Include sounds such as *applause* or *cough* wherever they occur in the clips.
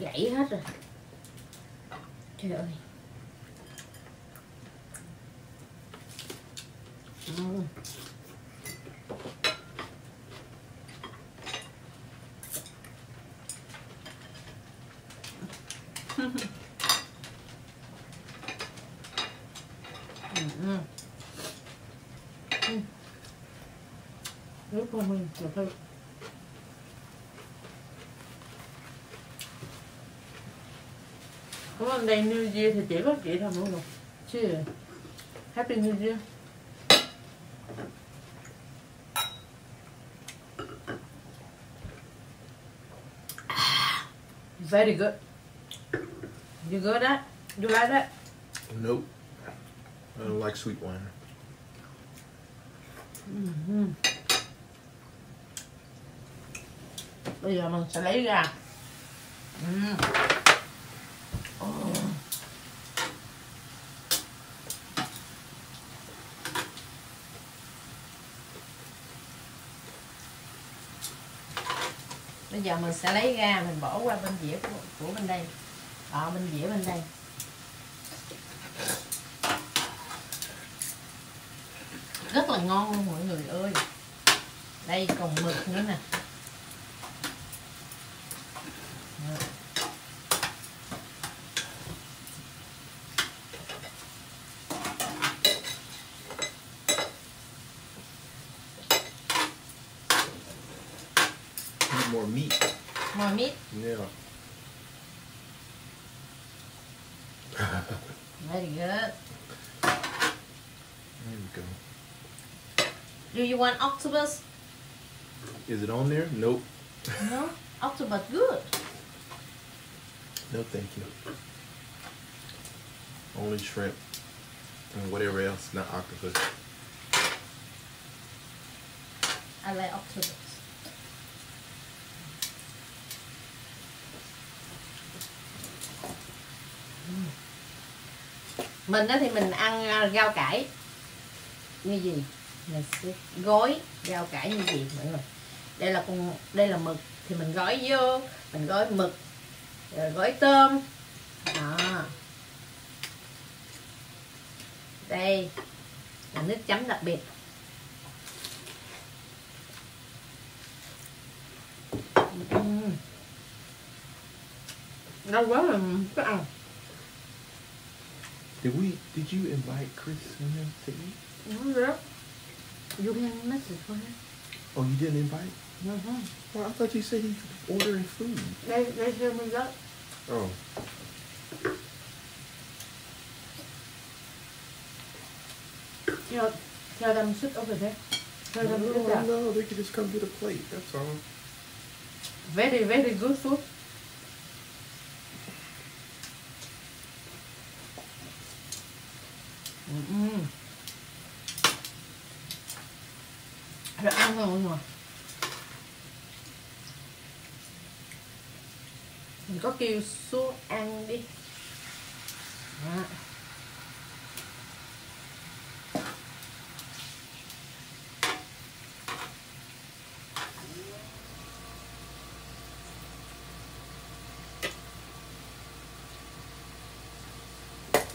gãy hết rồi trời ơi ngon Sunday New Year thì chỉ có chị thôi mọi người chứ Happy New Year Very good. You good that? You like that? Nope. I don't like sweet wine. Mm -hmm. Bây giờ mình sẽ lấy ra. Mm. giờ mình sẽ lấy ra mình bỏ qua bên dĩa của, của bên đây đó ờ, bên dĩa bên đây rất là ngon luôn mọi người ơi đây còn mực nữa nè more meat? Yeah. *laughs* Very good. There we go. Do you want octopus? Is it on there? Nope. no? *laughs* Octopus good. No, thank you. Only shrimp and whatever else, not octopus. I like octopus. mình đó thì mình ăn à, rau cải như gì gói rau cải như gì mọi người đây là con đây là mực thì mình gói vô mình gói mực rồi gói tôm đó đây là nước chấm đặc biệt ngon quá là có ăn Did we? Did you invite Chris and him to eat? Yeah. You didn't message for him. Oh, you didn't invite? No. Mm-hmm. Well, I thought you said he's ordering food. They they said we got. Oh. yeah. know, tell them sit over there. Tell them no, no, no, they can just come get a plate. That's all. Very very good food. ôi rồi mình có kêu xuống ăn đi Đó.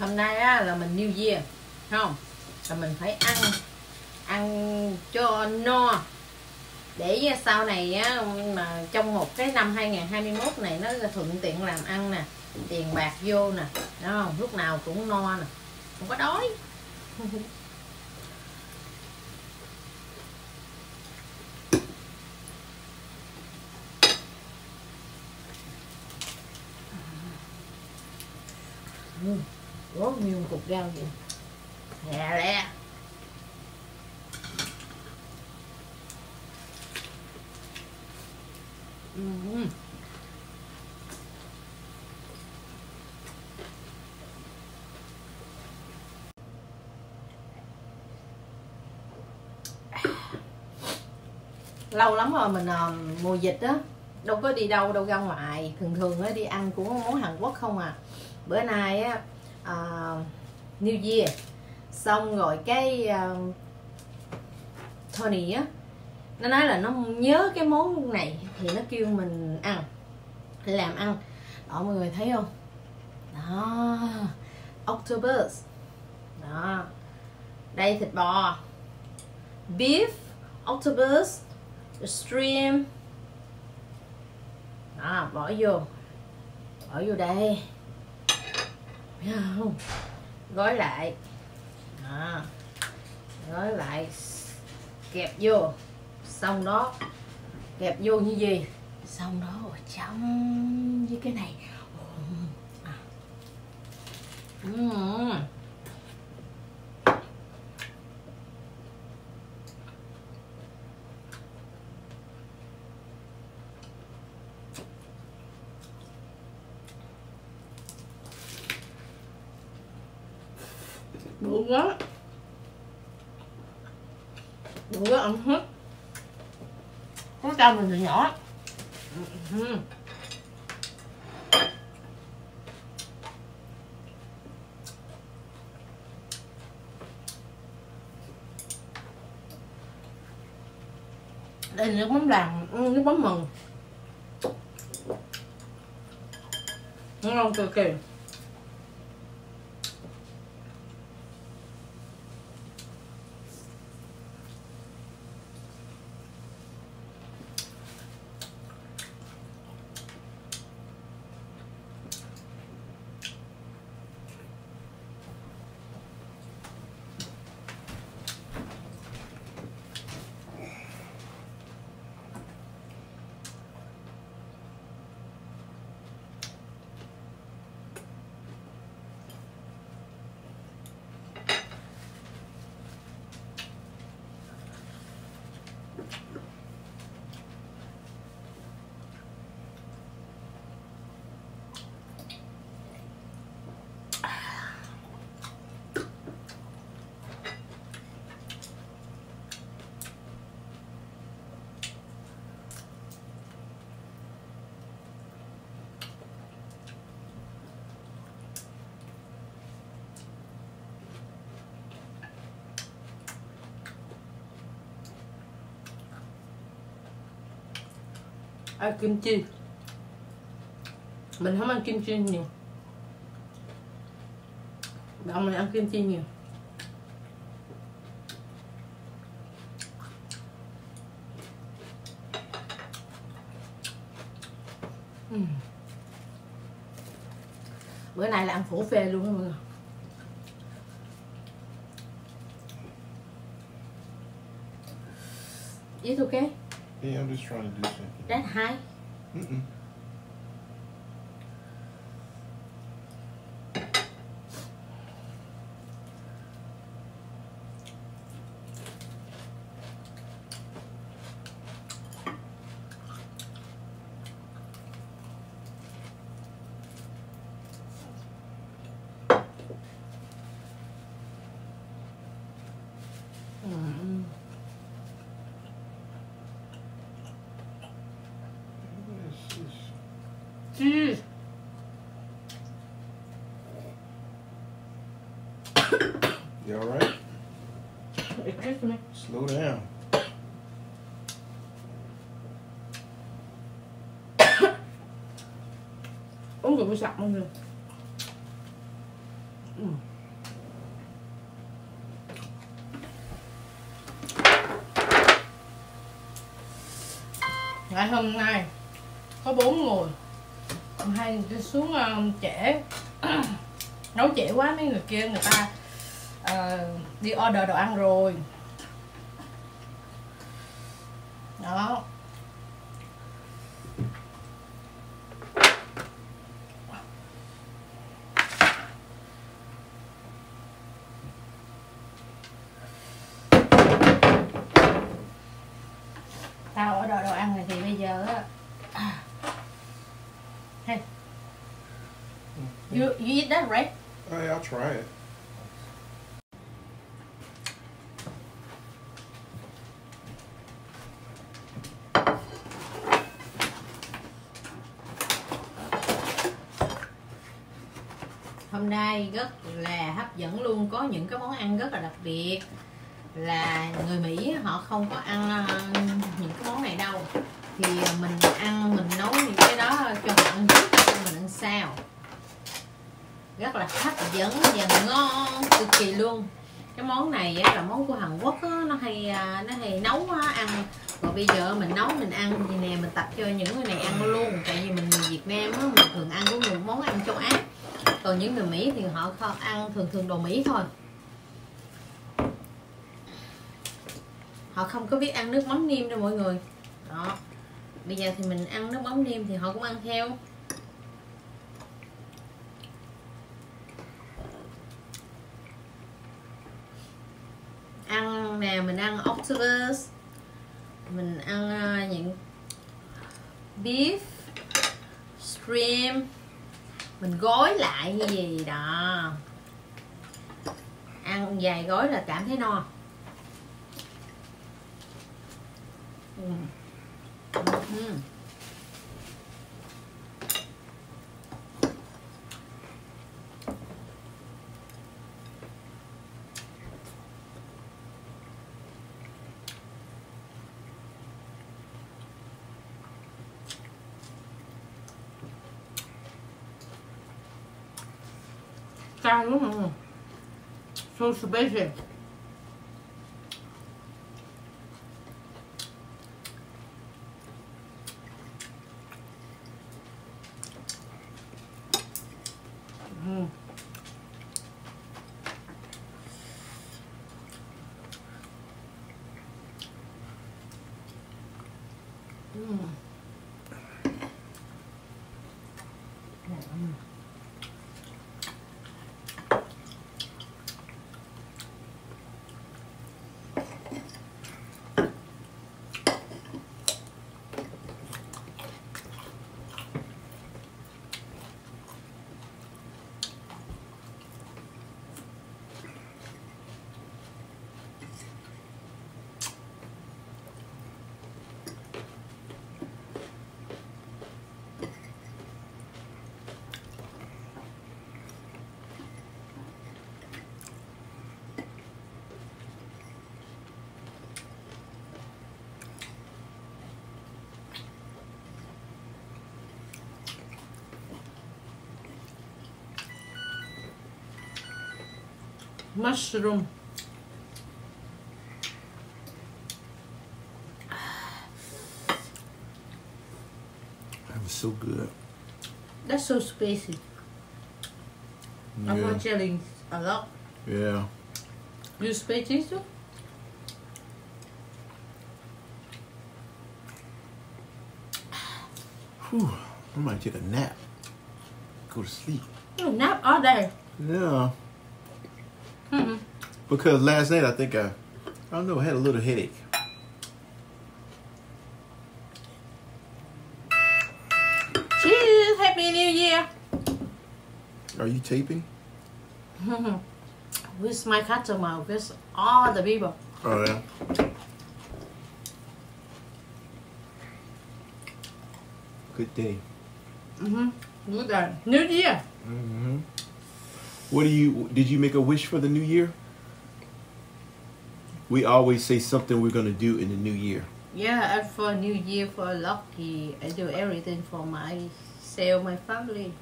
hôm nay á, là mình new year không là mình phải ăn ăn cho no để sau này á, mà trong một cái năm 2021 này nó thuận tiện làm ăn nè tiền bạc vô nè đó không lúc nào cũng no nè không có đói *laughs* Ừ, nhiều cục rau vậy nè dạ, lẹ lâu lắm rồi mình à, mùa dịch á đâu có đi đâu đâu ra ngoài thường thường á đi ăn cũng món Hàn Quốc không à bữa nay á à, New Year xong rồi cái à, Tony á nó nói là nó nhớ cái món này thì nó kêu mình ăn làm ăn đó mọi người thấy không đó octopus đó đây thịt bò beef octopus stream đó bỏ vô bỏ vô đây không gói lại đó. gói lại kẹp vô xong đó kẹp vô như gì xong đó trong với cái này uhm. bự quá bự quá ăn hết cho mình nhỏ ừ. đây là nước mắm đàn nước mắm mừng ngon cực kỳ ăn kim chi mình không ăn kim chi nhiều bạn này ăn kim chi nhiều uhm. bữa nay là ăn phủ phê luôn mọi người It's okay. Hey, I'm just trying to do something. That high? Mm-mm. You all right? Slow down. Uống rượu sặc mọi người. Mm. ngày hôm nay có bốn người hay xuống um, trễ *clears throat* nấu trễ quá mấy người kia người ta Ờ, đi order đồ ăn rồi đó tao ở đồ đồ ăn này thì bây giờ á hey. Ừ. you you eat that right? Oh yeah, I'll try it. nay rất là hấp dẫn luôn có những cái món ăn rất là đặc biệt là người Mỹ họ không có ăn ờ, những cái món này đâu thì ờ, mình ăn mình nấu những cái đó cho họ ăn trước cho mình ăn sau rất là hấp dẫn và ngon cực kỳ luôn cái món này là món của Hàn Quốc nó hay ờ, nó hay nấu ăn rồi bây giờ mình nấu mình ăn gì nè mình tập cho những người này ăn luôn tại vì mình Việt Nam mình thường ăn của những món ăn châu Á còn những người mỹ thì họ không ăn thường thường đồ mỹ thôi họ không có biết ăn nước mắm niêm đâu mọi người đó bây giờ thì mình ăn nước mắm niêm thì họ cũng ăn theo ăn nè mình ăn octopus mình ăn à, những beef shrimp mình gói lại như gì đó ăn vài gói là cảm thấy no ừ. Mm. Xuxa, gente. mushroom that was so good that's so spicy yeah. i'm not a lot yeah you spicy too Whew, I might take a nap. Go to sleep. You nap all day. Yeah. Mm-hmm. Because last night I think I, I don't know, I had a little headache. Cheers! Happy New Year! Are you taping? mm With my customer, with all the people. Oh yeah. Good day. Mhm. Good day. New Year. Mhm. What do you did you make a wish for the new year? We always say something we're gonna do in the new year. Yeah, for new year for lucky, I do everything for my, sale my family.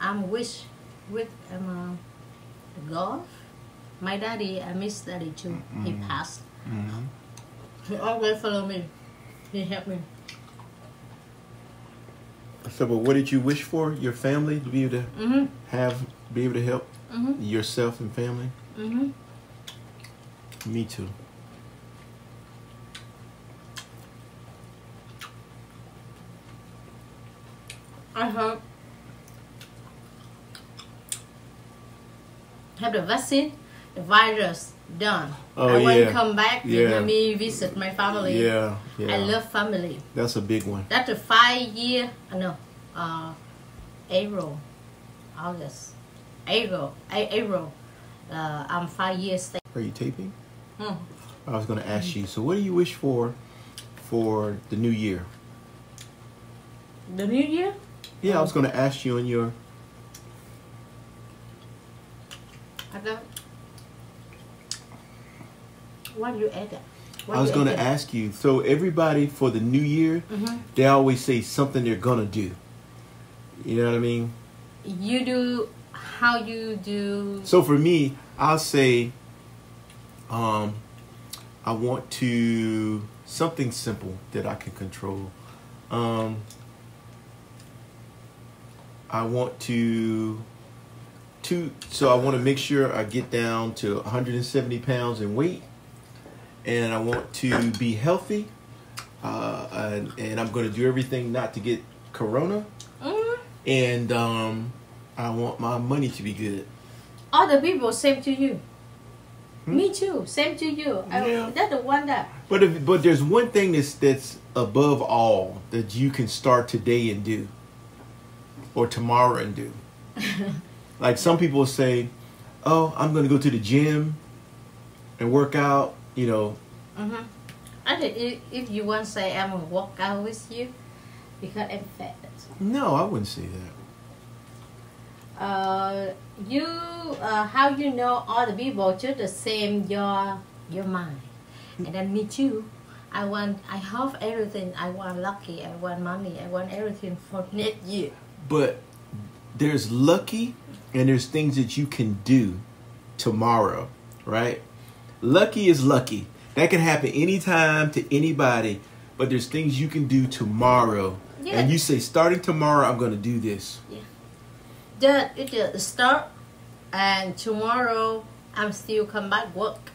I'm wish with um, uh, God. My daddy, I miss daddy too. Mm -hmm. He mm-hmm. passed. Mm -hmm. He always follow me. He helped me. So, but what did you wish for your family to be able to mm -hmm. have, be able to help? Mm-hmm. Yourself and family. Mm-hmm. Me too. I hope have the vaccine, the virus done. Oh, I yeah. want to come back yeah. and me visit my family. Yeah, yeah. I love family. That's a big one. That's a five year, uh, no, uh, April, August. April. April. Uh, I'm five years. Are you taping? Hmm. I was going to ask you. So, what do you wish for for the new year? The new year? Yeah, I was going to ask you on your. I got. Why do you add that? Why I was going to ask you. So everybody for the new year, mm-hmm. they always say something they're going to do. You know what I mean? You do how you do. So for me, I'll say, um, I want to something simple that I can control. Um, I want to to so I want to make sure I get down to 170 pounds in weight and I want to be healthy uh, and, and, I'm going to do everything not to get corona mm. and um, I want my money to be good. Other people, same to you. Hmm? Me too. Same to you. Yeah. I, that's the one that. But if, but there's one thing that's that's above all that you can start today and do, or tomorrow and do. *laughs* like some people say, "Oh, I'm going to go to the gym and work out." You know. Mhm. And if, if you want to say I'm going to work out with you, because I'm fat. No, I wouldn't say that. Uh, you uh, how you know all the people just the same your your mind and then me too I want, I have everything. I want lucky. I want money. I want everything for *laughs* next year. But there's lucky, and there's things that you can do tomorrow, right? Lucky is lucky. That can happen anytime to anybody. But there's things you can do tomorrow, yeah. and you say, starting tomorrow, I'm going to do this. Yeah. That it just start and tomorrow I'm still come back work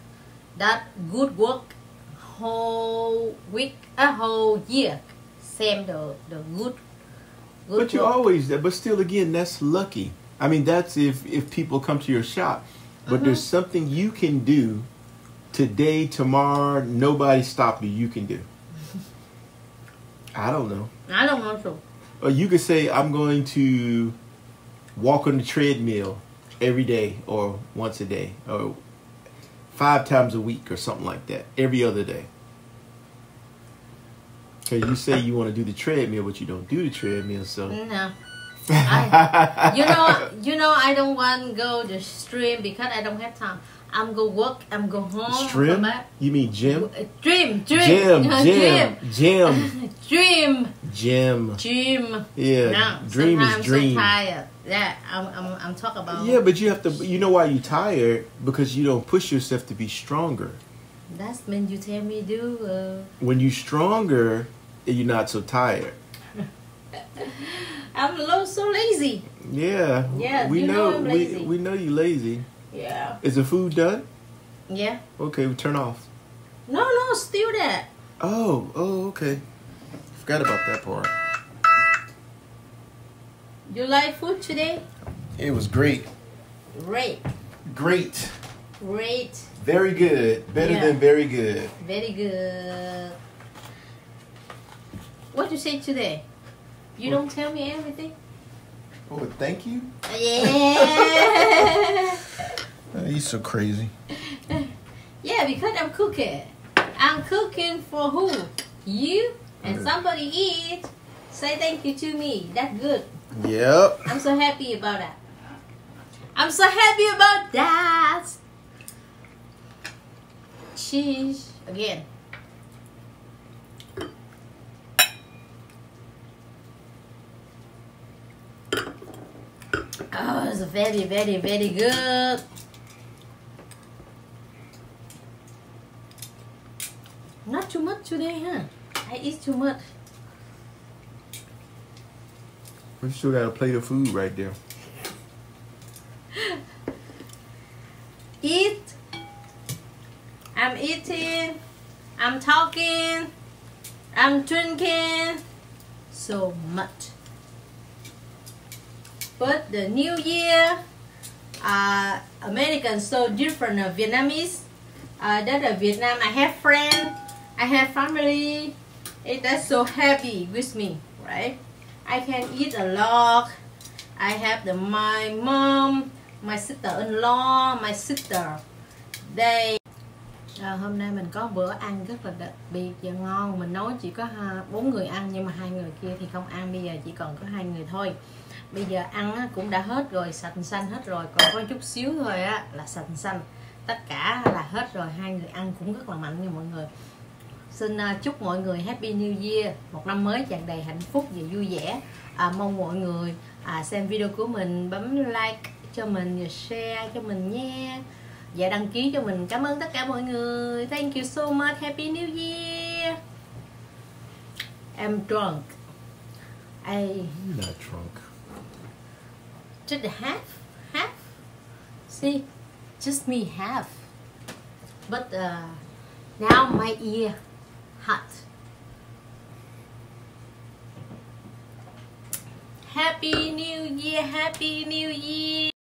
that good work whole week a whole year same the the good, good but you always there but still again that's lucky I mean that's if if people come to your shop but mm-hmm. there's something you can do today tomorrow nobody stop you you can do *laughs* I don't know I don't want to or you could say I'm going to walk on the treadmill every day or once a day or five times a week or something like that every other day because you say you want to do the treadmill but you don't do the treadmill so no *laughs* I, you know you know i don't want to go to stream because i don't have time I'm go work, I'm go home. Stream? You mean gym? Uh, dream, dream. Gym, gym, *laughs* gym. Dream. Gym. *laughs* Gym. Yeah. Now, dream is I'm dream. I'm so tired. Yeah, I'm, I'm, I'm talking about. Yeah, but you have to, you know why you tired? Because you don't push yourself to be stronger. That's when you tell me do. Uh... When you stronger, you're not so tired. *laughs* I'm a little so lazy. Yeah. Yeah. We you know, know we, we know you lazy. Yeah. Is the food done? Yeah. Okay, we turn off. No, no, still that. Oh, oh, okay. Forgot about that part. You like food today? It was great. Great. Great. Great. Very good. Better yeah. than very good. Very good. What you say today? You what? don't tell me everything. Oh, thank you. Yeah. *laughs* He's so crazy. *laughs* yeah, because I'm cooking. I'm cooking for who? You and somebody eat. Say thank you to me. That's good. Yep. I'm so happy about that. I'm so happy about that. Cheese again. Oh, it's very, very, very good. Not too much today, huh? I eat too much. We still got a plate of food right there. eat. I'm eating. I'm talking. I'm drinking so much. But the new year, uh, Americans so different of Vietnamese. Uh, that the Vietnam, I have friend I have family. It is so happy with me, right? I can eat a lot. I have the, my mom, my sister-in-law, my sister. They à, hôm nay mình có bữa ăn rất là đặc biệt và ngon mình nói chỉ có bốn người ăn nhưng mà hai người kia thì không ăn bây giờ chỉ còn có hai người thôi bây giờ ăn cũng đã hết rồi sành xanh hết rồi còn có chút xíu thôi á là sành xanh tất cả là hết rồi hai người ăn cũng rất là mạnh nha mọi người xin à, chúc mọi người Happy New Year một năm mới tràn đầy hạnh phúc và vui vẻ à, mong mọi người à, xem video của mình bấm like cho mình share cho mình nha và đăng ký cho mình cảm ơn tất cả mọi người thank you so much happy new year I'm drunk I You're not drunk just half half see just me half but uh, now my ear hot. Happy New Year! Happy New Year!